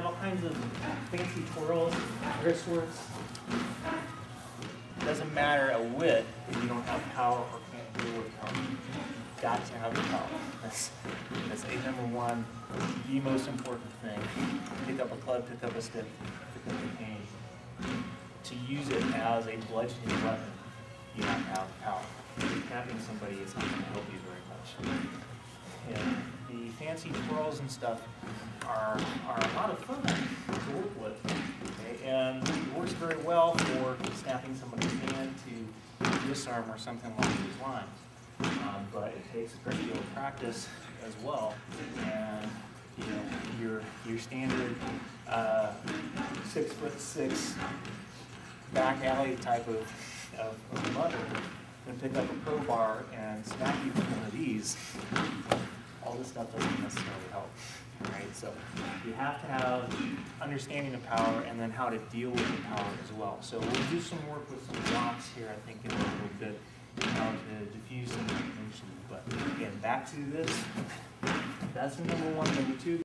have all kinds of fancy twirls, wrist works. Doesn't matter a whit if you don't have power or can't deal with power. Got to have the power. That's, that's a number one, the most important thing. Pick up a club, pick up a stick, pick up a cane. To use it as a bludgeoning weapon, you have to have power. Tapping somebody is not gonna help you very much. The fancy twirls and stuff are, are lot of fun to work with. Okay, And it works very well for snapping somebody's hand to disarm or something along these lines. Um, but it takes a great deal of practice as well. And, you know, your, your standard, uh, six foot six back alley type of, of, of mother can pick up a crowbar and smack you with one of these all this stuff doesn't necessarily help, right? So you have to have understanding of power and then how to deal with the power as well. So we'll do some work with some blocks here, I think, in a little bit, how to diffuse some information. But again, back to this, that's number one. Number two,